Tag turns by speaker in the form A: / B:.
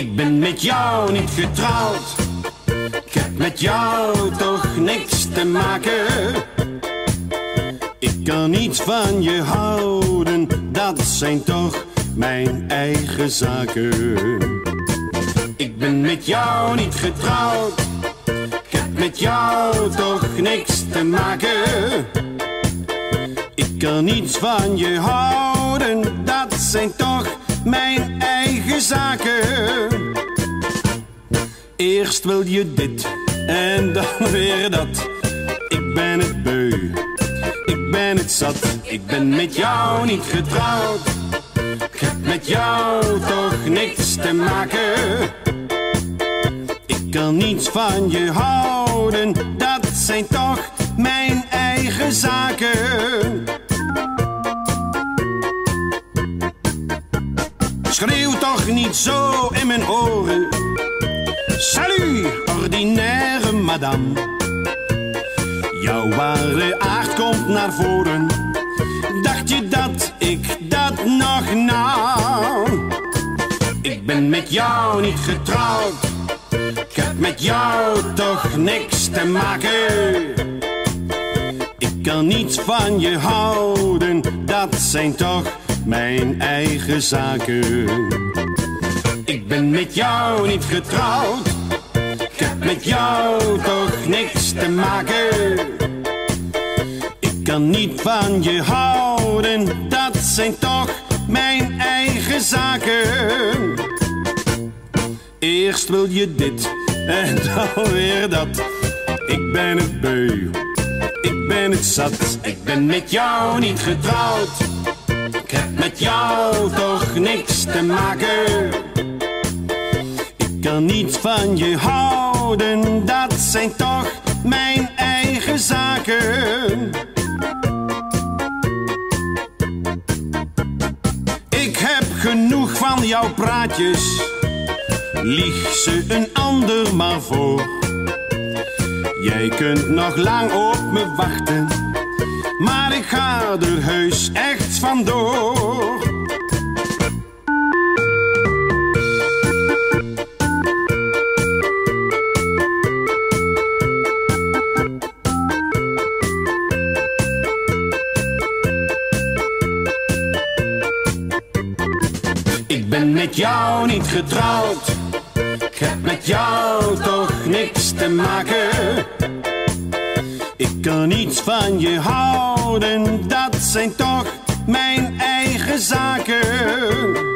A: Ik ben met jou niet getrouwd. Ik heb met jou toch niks te maken. Ik kan niet van je houden, dat zijn toch mijn eigen zaken. Ik ben met jou niet getrouwd. Ik heb met jou toch niks te maken. Ik kan niets van je houden, dat zijn toch mijn eigen zaken. Eerst wil je dit en dan weer dat. Ik ben het beu, ik ben het zat. Ik ben met jou niet getrouwd. Ik heb met jou toch niks te maken. Ik kan niets van je houden, dat zijn toch mijn eigen zaken. Schreeuw toch niet zo in mijn oren. Madame. Jouw ware aard komt naar voren. Dacht je dat ik dat nog nou? Ik ben met jou niet getrouwd. Ik heb met jou toch niks te maken. Ik kan niets van je houden, dat zijn toch mijn eigen zaken. Ik ben met jou niet getrouwd, met jou toch niks te maken. Ik kan niet van je houden, dat zijn toch mijn eigen zaken. Eerst wil je dit en dan weer dat. Ik ben het beu, ik ben het zat. Ik ben met jou niet getrouwd. Ik heb met jou toch niks te maken. Ik kan niet van je houden, dat zijn toch mijn eigen zaken. Ik heb genoeg van jouw praatjes. Lieg ze een ander maar voor. Jij kunt nog lang op me wachten, maar ik ga er heus echt vandoor. Ben met jou niet getrouwd. Ik heb met jou toch niks te maken. Ik kan niets van je houden, dat zijn toch mijn eigen zaken.